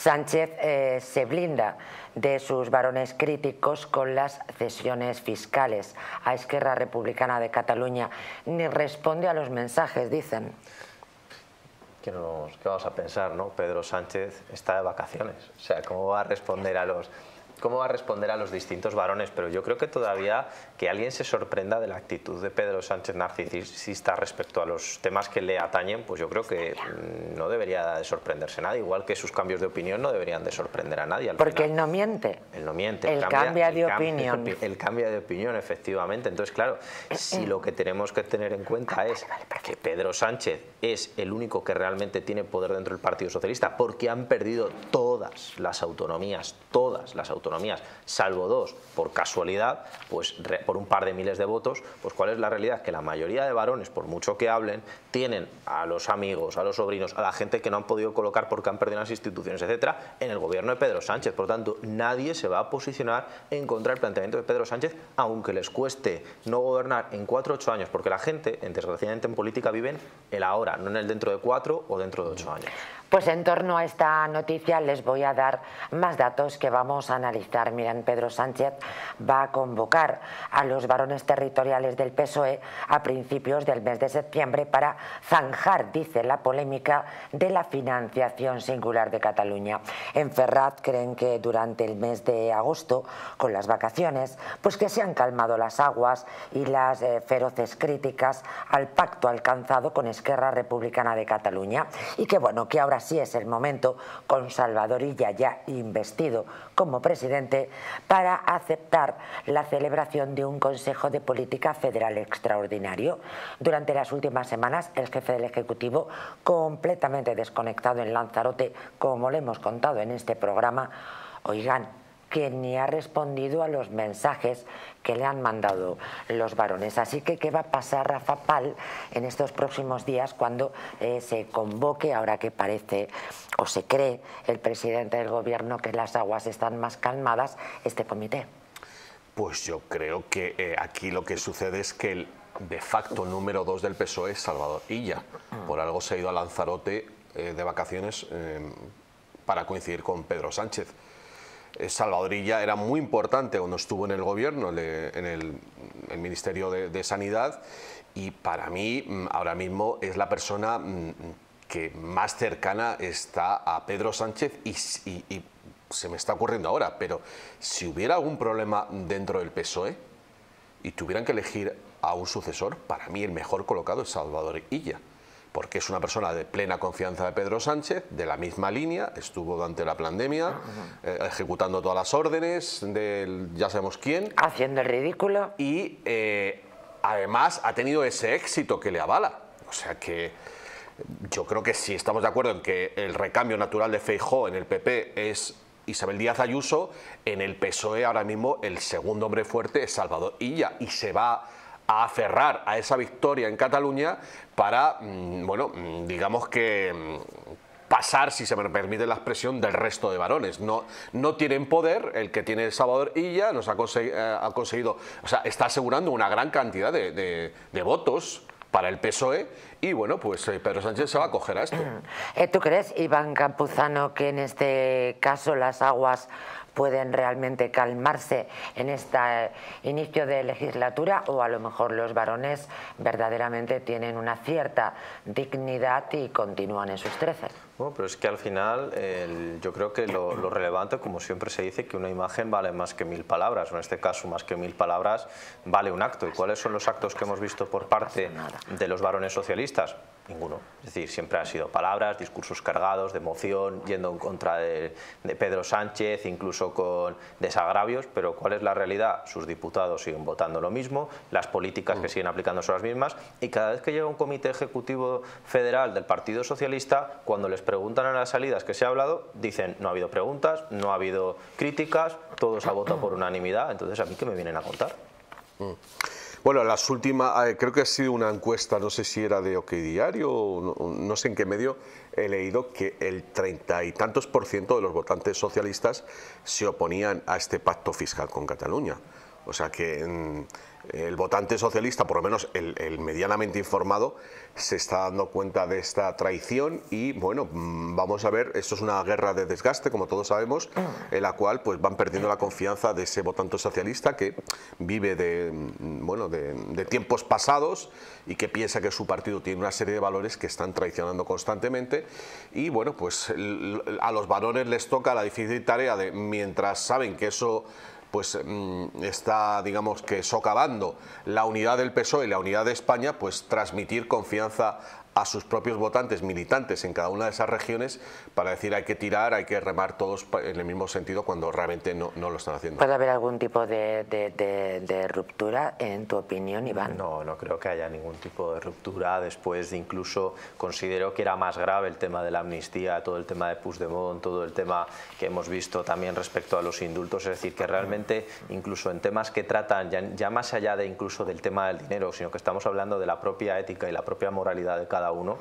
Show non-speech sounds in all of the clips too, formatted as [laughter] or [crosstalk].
Sánchez eh, se blinda de sus varones críticos con las cesiones fiscales a Esquerra Republicana de Cataluña, ni responde a los mensajes, dicen. ¿Qué, nos, ¿Qué vamos a pensar, no? Pedro Sánchez está de vacaciones, o sea, ¿cómo va a responder a los cómo va a responder a los distintos varones, pero yo creo que todavía que alguien se sorprenda de la actitud de Pedro Sánchez narcisista respecto a los temas que le atañen, pues yo creo que mm, no debería de sorprenderse nadie, igual que sus cambios de opinión no deberían de sorprender a nadie. Porque él no miente. Él no miente. Él cambia, de opinión. Él cambia de opinión, efectivamente. Entonces, claro, si lo que tenemos que tener en cuenta es que Pedro Sánchez es el único que realmente tiene poder dentro del Partido Socialista, porque han perdido todas las autonomías, todas las autonomías salvo dos por casualidad, pues por un par de miles de votos, pues cuál es la realidad? Que la mayoría de varones, por mucho que hablen, tienen a los amigos, a los sobrinos, a la gente que no han podido colocar porque han perdido las instituciones, etcétera, en el gobierno de Pedro Sánchez. Por tanto, nadie se va a posicionar en contra del planteamiento de Pedro Sánchez, aunque les cueste no gobernar en cuatro o ocho años, porque la gente, desgraciadamente en política, viven el ahora, no en el dentro de cuatro o dentro de ocho años. Pues en torno a esta noticia les voy a dar más datos que vamos a analizar. Miren, Pedro Sánchez va a convocar a los varones territoriales del PSOE a principios del mes de septiembre para zanjar, dice, la polémica de la financiación singular de Cataluña. En Ferrat creen que durante el mes de agosto, con las vacaciones, pues que se han calmado las aguas y las eh, feroces críticas al pacto alcanzado con Esquerra Republicana de Cataluña y que bueno, que ahora así es el momento, con Salvador Illa ya investido como presidente, para aceptar la celebración de un Consejo de Política Federal extraordinario. Durante las últimas semanas, el jefe del Ejecutivo, completamente desconectado en Lanzarote, como le hemos contado en este programa, oigan, que ni ha respondido a los mensajes que le han mandado los varones. Así que, ¿qué va a pasar Rafa Pal en estos próximos días cuando eh, se convoque, ahora que parece o se cree el presidente del gobierno que las aguas están más calmadas, este comité? Pues yo creo que eh, aquí lo que sucede es que el de facto número dos del PSOE es Salvador Illa. Por algo se ha ido a Lanzarote eh, de vacaciones para coincidir con Pedro Sánchez. Eh, Salvadorilla era muy importante cuando estuvo en el gobierno, en el, Ministerio de, Sanidad, y para mí mm, ahora mismo es la persona mm, que más cercana está a Pedro Sánchez y, se me está ocurriendo ahora, pero si hubiera algún problema dentro del PSOE y tuvieran que elegir a un sucesor, para mí el mejor colocado es Salvador Illa porque es una persona de plena confianza de Pedro Sánchez, de la misma línea, estuvo durante la pandemia eh, ejecutando todas las órdenes del ya sabemos quién. Haciendo el ridículo. Y eh, además ha tenido ese éxito que le avala. O sea que yo creo que si estamos de acuerdo en que el recambio natural de Feijó en el PP es Isabel Díaz Ayuso, en el PSOE ahora mismo el segundo hombre fuerte es Salvador Illa y se va a aferrar a esa victoria en Cataluña para, mm, bueno, mm, digamos que mm, pasar, si se me permite la expresión, del resto de varones. No, no tienen poder, el que tiene Salvador Illa nos ha, eh, ha conseguido, o sea, está asegurando una gran cantidad de, votos para el PSOE y bueno, pues eh, Pedro Sánchez se va a coger a esto. [clears throat] Eh, ¿Tú crees, Iván Campuzano, que en este caso las aguas pueden realmente calmarse en este inicio de legislatura o a lo mejor los varones verdaderamente tienen una cierta dignidad y continúan en sus treces. Bueno, pero es que al final yo creo que lo, relevante, como siempre se dice, que una imagen vale más que mil palabras, o en este caso más que mil palabras vale un acto. ¿Y cuáles son los actos que hemos visto por parte de los varones socialistas? Ninguno. Es decir, siempre han sido palabras, discursos cargados de emoción, yendo en contra de, Pedro Sánchez, incluso con desagravios, pero ¿cuál es la realidad? Sus diputados siguen votando lo mismo, las políticas que mm. siguen aplicando son las mismas, y cada vez que llega un comité ejecutivo federal del Partido Socialista, cuando les preguntan a las salidas que se ha hablado, dicen no ha habido preguntas, no ha habido críticas, todos ha votado por unanimidad, entonces a mí que me vienen a contar. Mm. Bueno, las últimas, eh, creo que ha sido una encuesta, no sé si era de OK Diario no, sé en qué medio, he leído que el treinta y tantos por ciento de los votantes socialistas se oponían a este pacto fiscal con Cataluña. O sea que mm, el votante socialista, por lo menos el, medianamente informado, se está dando cuenta de esta traición y bueno, mm, vamos a ver, esto es una guerra de desgaste, como todos sabemos, en la cual pues van perdiendo la confianza de ese votante socialista que vive de, mm, bueno, de, tiempos pasados y que piensa que su partido tiene una serie de valores que están traicionando constantemente. Y bueno, pues a los varones les toca la difícil tarea de, mientras saben que eso pues mm, está, digamos que socavando la unidad del PSOE y la unidad de España, pues transmitir confianza a sus propios votantes militantes en cada una de esas regiones para decir hay que tirar, hay que remar todos en el mismo sentido cuando realmente no, no lo están haciendo. ¿Puede haber algún tipo de, de, ruptura en tu opinión, Iván? No, no creo que haya ningún tipo de ruptura. Después de incluso considero que era más grave el tema de la amnistía, todo el tema de Puigdemont, todo el tema que hemos visto también respecto a los indultos. Es decir, que realmente incluso en temas que tratan ya, ya más allá de incluso del tema del dinero, sino que estamos hablando de la propia ética y la propia moralidad de cada cada uno.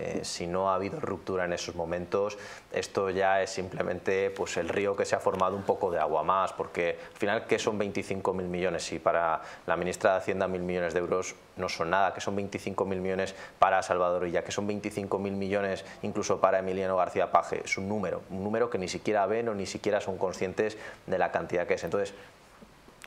Eh, si no ha habido ruptura en esos momentos, esto ya es simplemente pues, el río que se ha formado un poco de agua más, porque al final, ¿qué son 25.000 millones? Y para la ministra de Hacienda, 1.000 millones de euros no son nada, que son 25.000 millones para Salvador Illa, que son 25.000 millones incluso para Emiliano García Paje, es un número, un número que ni siquiera ven o ni siquiera son conscientes de la cantidad que es. Entonces,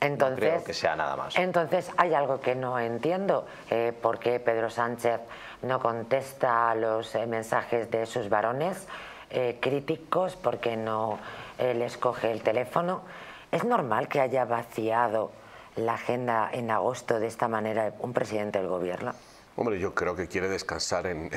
entonces, no creo que sea nada más. Entonces, hay algo que no entiendo. Eh, ¿Por qué Pedro Sánchez no contesta a los eh, mensajes de sus varones eh, críticos? ¿Por qué no les coge el teléfono? ¿Es normal que haya vaciado la agenda en agosto de esta manera un presidente del gobierno? Hombre, yo creo que quiere descansar [laughs] en,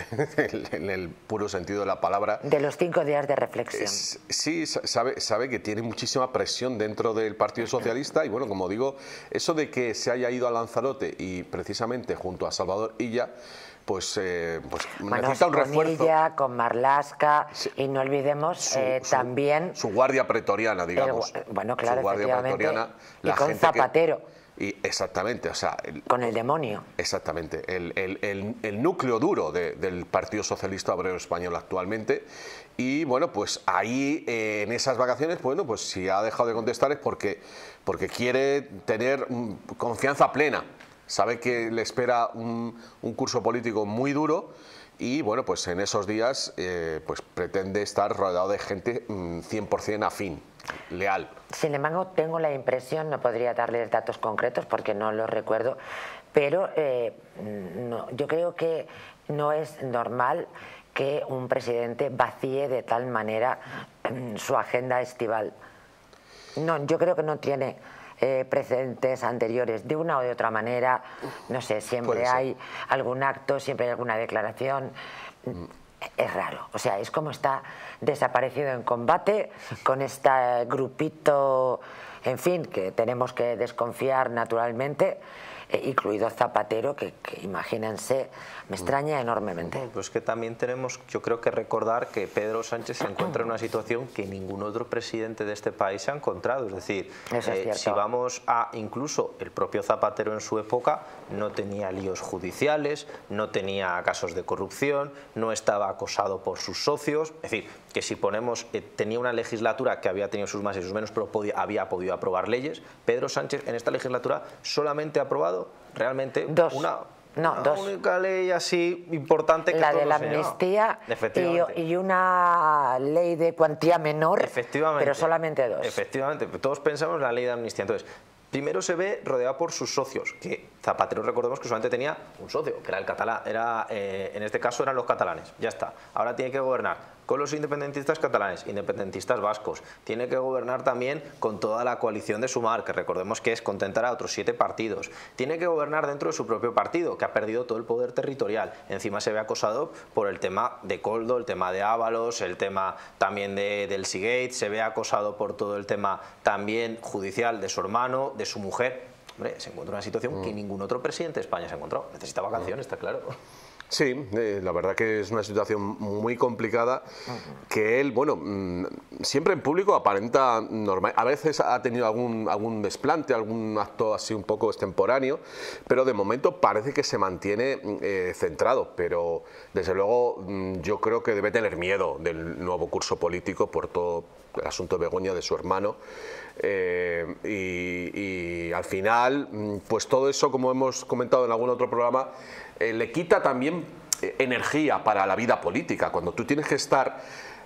el puro sentido de la palabra. De los cinco días de reflexión. sí, sabe, sabe que tiene muchísima presión dentro del Partido Socialista y bueno, como digo, eso de que se haya ido a Lanzarote y precisamente junto a Salvador Illa, pues, eh, pues necesita un con refuerzo. Illa, con Marlasca y no olvidemos eh, también... Su guardia pretoriana, digamos. bueno, claro, su guardia pretoriana, y con Zapatero. Y exactamente, o sea... Con el demonio. Exactamente, el, núcleo duro del Partido Socialista Obrero Español actualmente. Y bueno, pues ahí eh, en esas vacaciones, bueno, pues si ha dejado de contestar es porque, porque quiere tener confianza plena. Sabe que le espera un, curso político muy duro y bueno, pues en esos días eh, pues pretende estar rodeado de gente 100% mm, afín leal. Sin embargo, tengo la impresión, no podría darles datos concretos porque no los recuerdo, pero eh, yo creo que no es normal que un presidente vacíe de tal manera mm, su agenda estival. No, yo creo que no tiene eh, precedentes anteriores. De una o de otra manera, no sé, siempre hay algún acto, siempre hay alguna declaración. Mm es raro. O sea, es como está desaparecido en combate con este grupito, en fin, que tenemos que desconfiar naturalmente, incluido Zapatero, que, imagínense, me extraña enormemente. Pues que también tenemos, yo creo que recordar que Pedro Sánchez se encuentra en una situación que ningún otro presidente de este país se ha encontrado. Es decir, eh, si vamos a incluso el propio Zapatero en su época, no tenía líos judiciales, no tenía casos de corrupción, no estaba acosado por sus socios. Es decir, que si ponemos, eh, tenía una legislatura que había tenido sus más y sus menos, pero había podido aprobar leyes. Pedro Sánchez en esta legislatura solamente ha aprobado realmente una no, dos. única ley así importante que La de la amnistía y, y, una ley de cuantía menor, Efectivamente. pero solamente dos. Efectivamente, todos pensamos en la ley de amnistía. Entonces, primero se ve rodeado por sus socios, que Zapatero recordemos que solamente tenía un socio, que era el catalán, era, eh, en este caso eran los catalanes, ya está. Ahora tiene que gobernar con los independentistas catalanes, independentistas vascos. Tiene que gobernar también con toda la coalición de Sumar, que recordemos que es contentar a otros siete partidos. Tiene que gobernar dentro de su propio partido, que ha perdido todo el poder territorial. Encima se ve acosado por el tema de Coldo, el tema de Ábalos, el tema también de, del Seagate, se ve acosado por todo el tema también judicial de su hermano, de su mujer. Hombre, se encuentra en una situación que mm. ningún otro presidente de España se ha encontrado. Necesita vacaciones, está claro. Sí, eh, la verdad que es una situación muy complicada que él, bueno, mm, siempre en público aparenta normal. A veces ha tenido algún, algún desplante, algún acto así un poco extemporáneo, pero de momento parece que se mantiene eh, centrado. Pero desde luego mm, yo creo que debe tener miedo del nuevo curso político por todo el asunto de Begoña, de su hermano. Eh, y, al final, mm, pues todo eso, como hemos comentado en algún otro programa, eh, le quita también eh, energía para la vida política. Cuando tú tienes que estar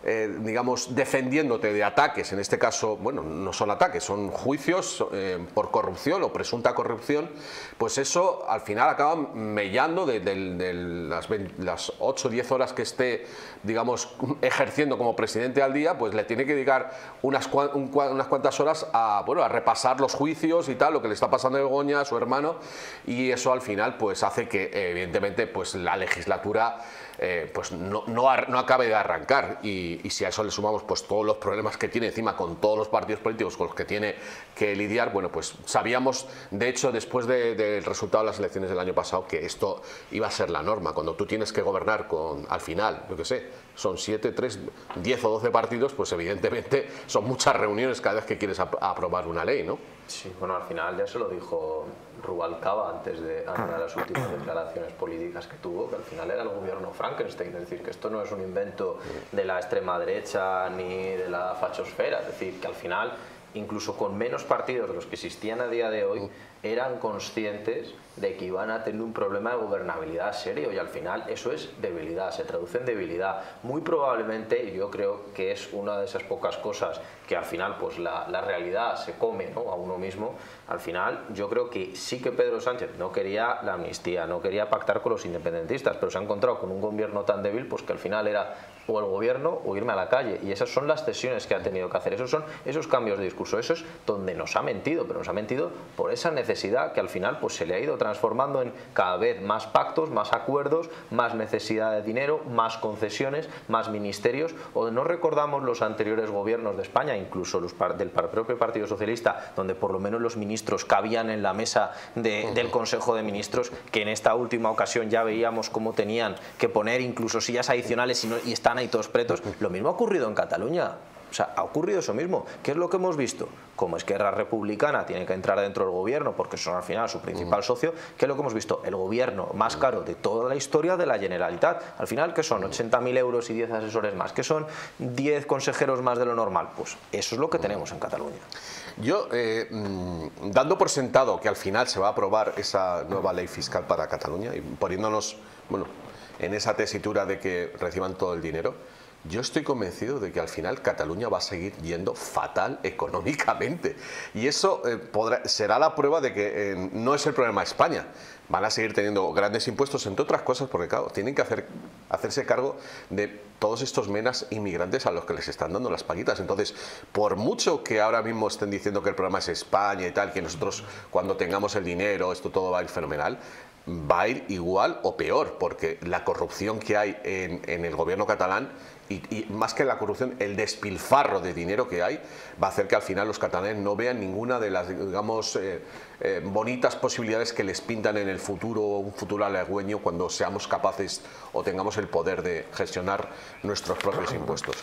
eh, digamos, defendiéndote de ataques, en este caso, bueno, no son ataques, son juicios eh, por corrupción o presunta corrupción, pues eso al final acaba mellando de, las, las 8 o 10 horas que esté, digamos, ejerciendo como presidente al día, pues le tiene que dedicar unas, unas cuantas horas a, bueno, a repasar los juicios y tal, lo que le está pasando a Begoña, a su hermano, y eso al final pues hace que, evidentemente, pues la legislatura eh, pues no, no, acabe de arrancar. Y, si a eso le sumamos pues todos los problemas que tiene encima con todos los partidos políticos con los que tiene que lidiar, bueno, pues sabíamos, de hecho, después del resultado de las elecciones del año pasado, que esto iba a ser la norma. Cuando tú tienes que gobernar con, al final, yo qué sé, son 7, 3, 10 o 12 partidos, pues evidentemente son muchas reuniones cada vez que quieres aprobar una ley, ¿no? Sí, bueno, al final ya se lo dijo Rubalcaba antes de, antes de las últimas declaraciones políticas que tuvo, que al final era el gobierno Frankenstein, es decir, que esto no es un invento de la extrema derecha ni de la fachosfera, es decir, que al final, incluso con menos partidos de los que existían a día de hoy, eran conscientes de que iban a tener un problema de gobernabilidad serio y al final eso es debilidad, se traduce en debilidad. Muy probablemente yo creo que es una de esas pocas cosas que al final pues la, la realidad se come ¿no? a uno mismo. Al final yo creo que sí que Pedro Sánchez no quería la amnistía, no quería pactar con los independentistas, pero se ha encontrado con un gobierno tan débil pues que al final era o el gobierno o irme a la calle. Y esas son las cesiones que ha tenido que hacer. Esos son esos cambios de discurso. Eso es donde nos ha mentido, pero nos ha mentido por esa necesidad que al final pues se le ha ido transformando en cada vez más pactos, más acuerdos, más necesidad de dinero, más concesiones, más ministerios. O no recordamos los anteriores gobiernos de España, incluso los del propio Partido Socialista, donde por lo menos los ministros cabían en la mesa del Consejo de Ministros, que en esta última ocasión ya veíamos cómo tenían que poner incluso sillas adicionales y, y están ahí todos pretos. Lo mismo ha ocurrido en Cataluña. O sea, ha ocurrido eso mismo. ¿Qué es lo que hemos visto? Como Esquerra Republicana tiene que entrar dentro del gobierno porque son al final su principal socio, ¿qué es lo que hemos visto? El gobierno más caro de toda la historia de la Generalitat. Al final, ¿qué son? 80.000 euros y 10 asesores más. ¿Qué son 10 consejeros más de lo normal? Pues eso es lo que tenemos en Cataluña. Yo, eh, mm, dando por sentado que al final se va a aprobar esa nueva ley fiscal para Cataluña y poniéndonos, bueno, en esa tesitura de que reciban todo el dinero, yo estoy convencido de que al final Cataluña va a seguir yendo fatal [laughs] económicamente. Y eso eh, será la prueba de que eh, no es el problema España. Van a seguir teniendo grandes impuestos, entre otras cosas, porque claro, tienen que hacer, hacerse cargo de todos estos menas inmigrantes a los que les están dando las paguitas. Entonces, por mucho que ahora mismo estén diciendo que el problema es España y tal, que nosotros cuando tengamos el dinero, esto todo va a ir fenomenal, va a ir igual o peor, porque la corrupción que hay en el gobierno catalán y, más que la corrupción, el despilfarro de dinero que hay va a hacer que al final los catalanes no vean ninguna de las, digamos, eh, eh, bonitas posibilidades que les pintan en el futuro, un futuro halagüeño, cuando seamos capaces o tengamos el poder de gestionar nuestros propios impuestos.